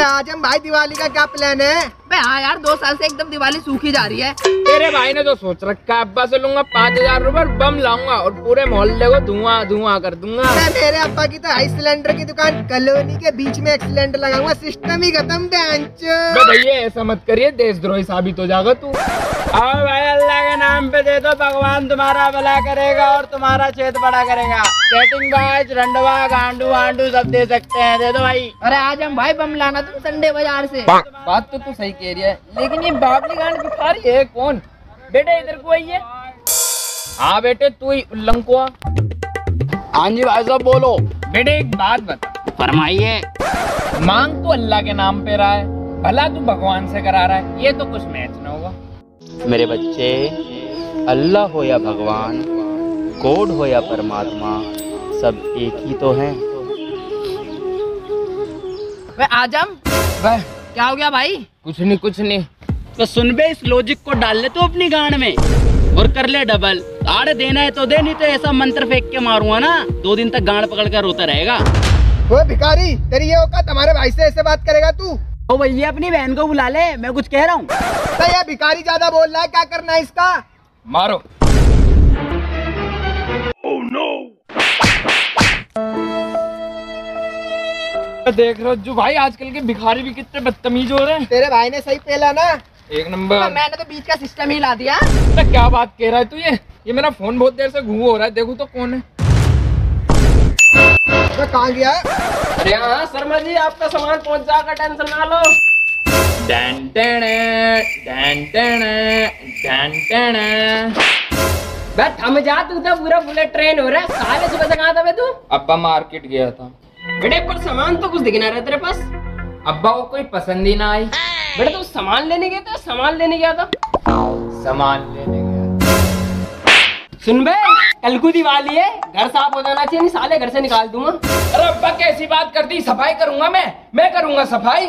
आज हम भाई दिवाली का क्या प्लान है? बे हाँ यार दो साल से एकदम दिवाली सूखी जा रही है। तेरे भाई ने तो सोच रखा है अब्बा से लूँगा पाँच हज़ार रूपए बम लाऊँगा और पूरे मोहल्ले को धुआँ धुआँ कर दूँगा। मैं मेरे अब्बा की तो हाई सिलेंडर की दुकान कॉलोनी के बीच में एक सिलेंडर लगाऊँगा सिस्टम ही खत्म भैया ऐसा मत करिए देशद्रोही साबित हो जाएगा तू। आओ भाई नाम पे दे दो भगवान तुम्हारा भला करेगा और तुम्हारा छेद बड़ा करेगा। सेटिंग बाज रंडवा गांडू वांडू सब दे सकते हैं दे दो भाई। अरे आज हम भाई बम लाना तुम संडे बाज़ार से। बात तो तू सही कह रही है लेकिन ये बाबली गांड भिखारी है कौन? बेटे इधर को आइए। हाँ बेटे तू ही उल्लंकुआ हाँ जी भाई साहब बोलो। बेटे एक बात बता। फरमाइए। मांग तो अल्लाह के नाम पे रहा है भला तू भगवान से करा रहा है ये तो कुछ मैच ना होगा। मेरे बच्चे अल्लाह हो या भगवान गॉड हो या परमात्मा सब एक ही तो हैं। वे आज़म वह क्या हो गया भाई? कुछ नहीं कुछ नहीं। तो सुन बे इस लॉजिक को डाल ले तो अपनी गांड में। और कर ले डबल आड़े देना है तो दे नहीं तो ऐसा मंत्र फेंक के मारूँगा ना। दो दिन तक गांड पकड़ कर रोता रहेगा। वो भिखारी तेरी ये औकात हमारे भाई से ऐसे बात करेगा तू? ओ भैया अपनी बहन को बुला ले मैं कुछ कह रहा हूँ। तो भिखारी ज़्यादा बोल रहा है क्या करना है इसका? मारो। Oh, no! देख रहे हो जो भाई आजकल के भिखारी भी कितने बदतमीज हो रहे हैं। तेरे भाई ने सही पेला ना। एक नंबर। मैंने तो बीच का सिस्टम ही ला दिया। अरे क्या बात कह रहा है तू ये? ये मेरा फ़ोन बहुत देर से घूम हो रहा है देखो तो कौन है? तो कहाँ गया? अरे हाँ शर्मा जी आपका सामान पहुँच जाएगा टेंशन ना लो। डैन डैन डैन टेणे। बे थम जा तू तो पूरा बुलेट ट्रेन हो रहा है। साले सुबह से कहाँ था बे तू? अब्बा मार्केट गया था। बेटे पर सामान तो कुछ दिखना रहा तेरे पास। अब्बा को कोई पसंद ही ना आई। बेटे तू सामान लेने गया था? सामान लेने गया था? सामान लेने गया सुन बे कल को दिवाली है। घर साफ़ हो जाना चाहिए नहीं साले घर से निकाल दूँगा। अरे अब्बा कैसी बात करती? सफ़ाई करूँगा मैं। मैं करूँगा सफ़ाई।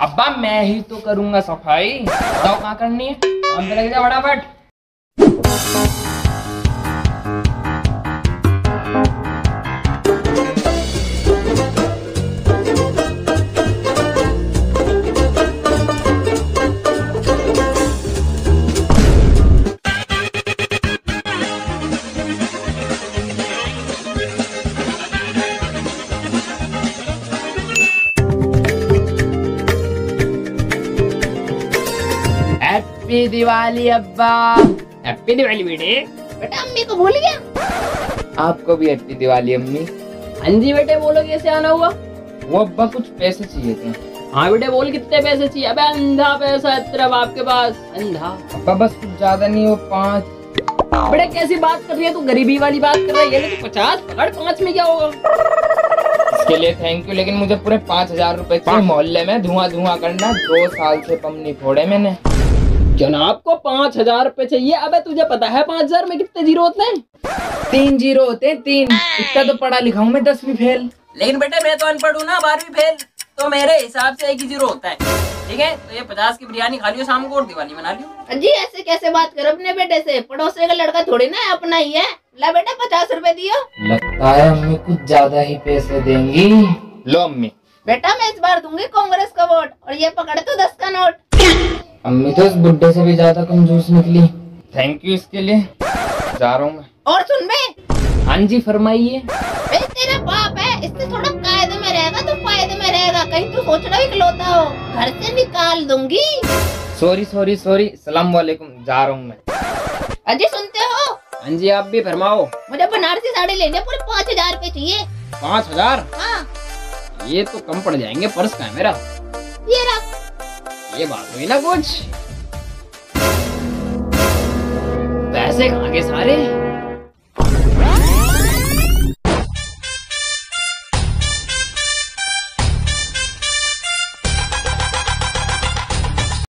अब्बा मैं ही तो करूँगा सफ़ाई। बताओ कहाँ करनी है। हम लग जा फटाफट। हैप्पी दिवाली अब्बा। हैप्पी दिवाली बेटे। बेटा अम्मी को भूल गया? आपको भी हैप्पी दिवाली अम्मी। हाँ जी बेटे बोलो कैसे आना हुआ? वो अब्बा कुछ पैसे चाहिए थे। हाँ बेटे बोल कितने पैसे चाहिए? अबे अंधा पैसा है तेरा बाप के पास। अंधा। अब्बा बस कुछ ज़्यादा नहीं वो पाँच। बेटे कैसी बात कर रही है तू? गरीबी वाली बात कर रही है। तो पचास पकड़ पाँच में क्या होगा? इसके लिए थैंक यू लेकिन मुझे पूरे पाँच हज़ार रूपए मोहल्ले में धुआँ धुआँ करना दो साल से पम नहीं फोड़े मैंने। जनाब को पाँच हज़ार रूपए चाहिए? अबे तुझे पता है पाँच हज़ार में कितने ज़ीरो होते हैं? तीन ज़ीरो होते हैं तीन। इतना तो पढ़ा लिखा हूँ मैं दसवीं फेल। लेकिन बेटे मैं तो अनपढ़ हूँ ना बारहवीं फेल। तो मेरे हिसाब से एक ही ज़ीरो होता है। ठीक है? तो ये पचास की बिरयानी खा लियो शाम को और दिवाली मना लियो। जी ऐसे कैसे बात करो अपने बेटे से? पड़ोसी का लड़का थोड़ी ना है अपना ही है। ला बेटा पचास रूपए दियो। लगता है अम्मी कुछ ज़्यादा ही पैसे देंगी। लो अम्मी। बेटा मैं इस बार दूँगी कांग्रेस का वोट और ये पकड़ तू दस का नोट। अम्मी तो इस बुड्ढे से भी ज़्यादा कंजूस निकली। थैंक यू इसके लिए। जा रहा हूँ मैं। और सुन बे। हाँ जी फरमाइए। तेरा बाप है। इससे थोड़ा कायदे में रहेगा तो फ़ायदे में रहेगा। कहीं तू सोच रहा इकलौता हो। घर से निकाल दूँगी। सॉरी सॉरी सॉरी सलाम वालेकुम। जा रहा हूँ मैं। अजी सुनते हो? हाँ जी आप भी फरमाओ। मुझे बनारसी साड़ी लेने पूरे पाँच हज़ार रूपए चाहिए। पाँच हज़ार? हाँ। ये तो कम पड़ जाएँगे पर्स का है मेरा। ये बात हुई ना कुछ? पैसे कहा के सारे?